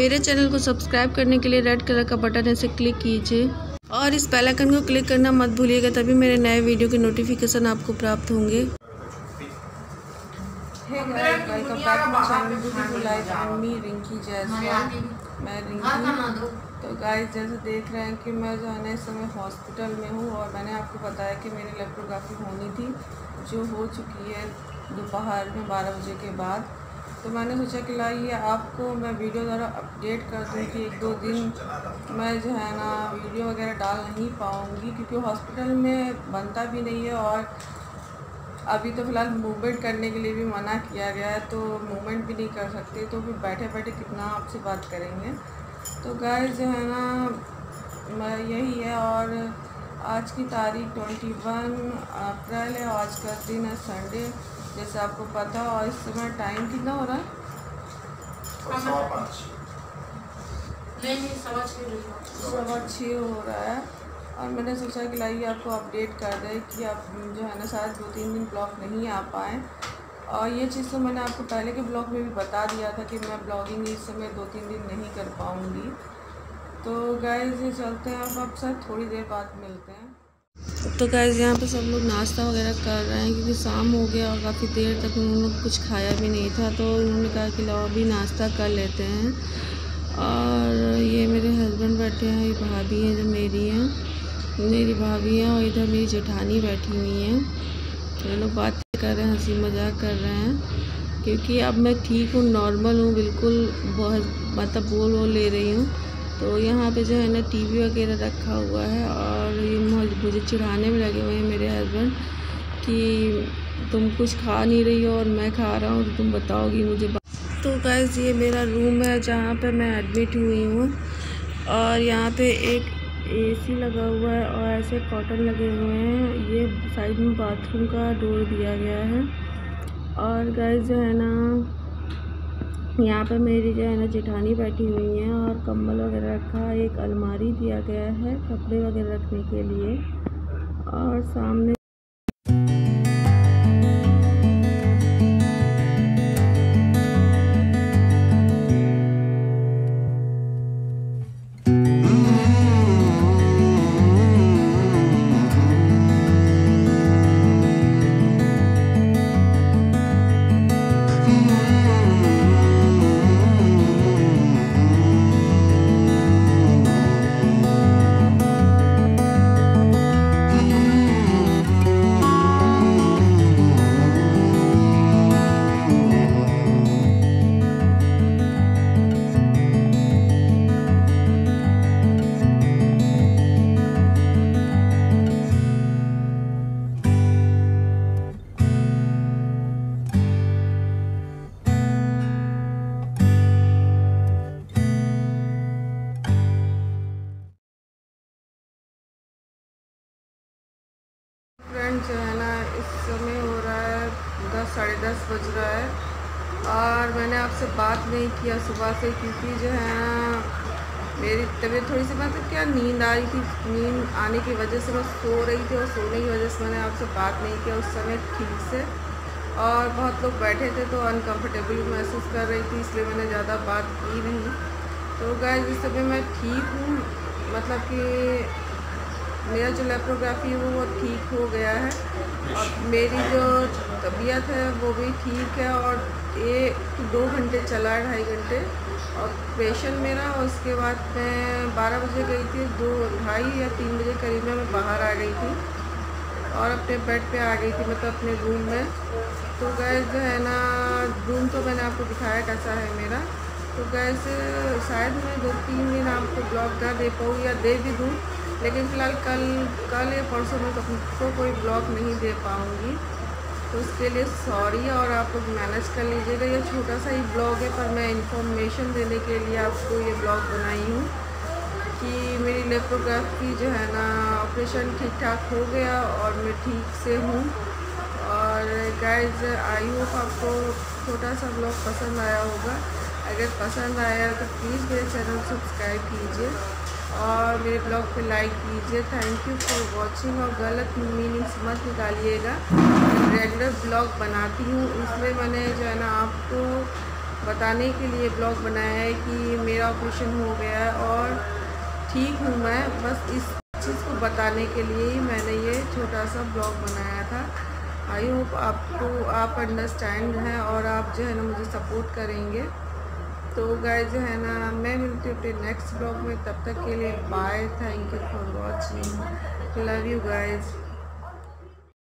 मेरे चैनल को सब्सक्राइब करने के लिए रेड कलर का बटन ऐसे क्लिक कीजिए। और इस बेल आइकन को क्लिक करना मत भूलिएगा तभी मेरे नए वीडियो के नोटिफिकेशन आपको प्राप्त होंगे। मैं रिंकी तो गाइस जैसे देख रहे हैं कि मैं जो है ना इस समय हॉस्पिटल में हूँ और मैंने आपको बताया कि मेरी लेप्टोग्राफी होनी थी जो हो चुकी है दोपहर में बारह बजे के बाद। तो मैंने सोचा कि लाइए आपको मैं वीडियो द्वारा अपडेट कर दूँ कि एक दो दिन मैं जो है ना वीडियो वगैरह डाल नहीं पाऊँगी क्योंकि हॉस्पिटल में बनता भी नहीं है और अभी तो फ़िलहाल मूवमेंट करने के लिए भी मना किया गया है तो मूवमेंट भी नहीं कर सकते। तो फिर बैठे बैठे कितना आपसे बात करेंगे? तो गाय जो है ना यही है और आज की तारीख ट्वेंटी वन अप्रैल है, आज का दिन है संडे जैसे आपको पता और इस समय टाइम कितना हो रहा है? सवा छः हो रहा है। और मैंने सोचा कि लाइए आपको अपडेट कर दे कि आप जो है ना शायद दो तीन दिन ब्लॉग नहीं आ पाए। और ये चीज़ तो मैंने आपको पहले के ब्लॉग में भी बता दिया था कि मैं ब्लॉगिंग इस समय दो तीन दिन नहीं कर पाऊँगी। तो ये चलते हैं अब आप सर थोड़ी देर बाद मिलते हैं। तो गैज़ यहाँ पे सब लोग नाश्ता वगैरह कर रहे हैं क्योंकि शाम हो गया और काफ़ी देर तक उन्होंने कुछ खाया भी नहीं था तो उन्होंने कहा कि लो अभी नाश्ता कर लेते हैं। और ये मेरे हस्बैंड बैठे हैं, ये भाभी हैं, जो मेरी हैं। मेरी भाभी हैं और इधर मेरी जेठानी बैठी हुई हैं। ये लोग बात कर रहे हैं, हँसी मज़ाक कर रहे हैं। क्योंकि अब मैं ठीक हूँ नॉर्मल हूँ, बिल्कुल बहुत मतलब बोल वो ले रही हूँ। तो यहाँ पे जो है ना टीवी वगैरह रखा हुआ है और ये मुझे चिढ़ाने में लगे हुए हैं मेरे हस्बैंड कि तुम कुछ खा नहीं रही हो और मैं खा रहा हूँ तो तुम बताओगी मुझे तो गैस ये मेरा रूम है जहाँ पे मैं एडमिट हुई हूँ और यहाँ पे एक एसी लगा हुआ है और ऐसे कॉटन लगे हुए हैं। ये साइड में बाथरूम का डोर दिया गया है और गाइस जो है ना यहाँ पे मेरी जो है ना जेठानी बैठी हुई है और कंबल वगैरह रखा, एक अलमारी दिया गया है कपड़े वगैरह रखने के लिए और सामने जो है ना, इस समय हो रहा है, दस, साढ़े दस बज रहा है। और मैंने आपसे बात नहीं किया सुबह से, क्योंकि जो है ना, मेरी तबीयत थोड़ी सी मतलब क्या नींद आ रही थी, नींद आने की वजह से मैं सो रही थी और सोने की वजह से मैंने आपसे बात नहीं किया उस समय ठीक से। और बहुत लोग बैठे थे तो अनकम्फर्टेबल महसूस कर रही थी, इसलिए मैंने ज़्यादा बात की नहीं। तो गैस इस समय मैं ठीक हूँ मतलब कि मेरा जो लेप्रोग्राफी है, वो ठीक हो गया है। और मेरी जो तबीयत है, वो भी ठीक है और ये दो घंटे चला, ढाई घंटे। और ऑपरेशन मेरा और उसके बाद मैं बारह बजे गई थी, दो, ढाई या तीन बजे करीब में मैं बाहर आ गई थी। और अपने बेड पे आ गई थी मतलब अपने रूम में। तो गैस जो है ना रूम तो मैंने आपको दिखाया कैसा है मेरा। तो गैस शायद मैं दो तीन दिन आपको ब्लॉग कर दे पाऊँ या दे भी दूँ। लेकिन फ़िलहाल कल कल या परसों में तो को कोई ब्लॉग नहीं दे पाऊँगी। तो उसके लिए सॉरी और आप लोग मैनेज कर लीजिएगा। ये छोटा सा ही ब्लॉग है, पर मैं इंफॉर्मेशन देने के लिए आपको ये ब्लॉग बनाई हूँ कि मेरी लेप्रोग्राफी जो है ना ऑपरेशन ठीक ठाक हो गया और मैं ठीक से हूँ। और गाइज़ आई होप आपको छोटा सा ब्लॉग पसंद आया होगा। अगर पसंद आया तो प्लीज़ मेरे चैनल सब्सक्राइब कीजिए। और मेरे ब्लॉग पे लाइक कीजिए। थैंक यू फॉर वाचिंग और गलत मीनिंग्स मत निकालिएगा। रेगुलर ब्लॉग बनाती हूँ। इसमें मैंने जो है ना आपको बताने के लिए ब्लॉग बनाया है कि मेरा ऑपरेशन हो गया है और ठीक हूँ मैं। बस इस चीज़ को बताने के लिए ही मैंने ये छोटा सा ब्लॉग बनाया था। आई होप आपको, आप अंडरस्टैंड हैं और आप जो है ना मुझे सपोर्ट करेंगे। तो गाय जो है ना, मैं मिलती हूँ अपने नेक्स्ट ब्लॉग में, तब तक के लिए bye thank you for watching love you guys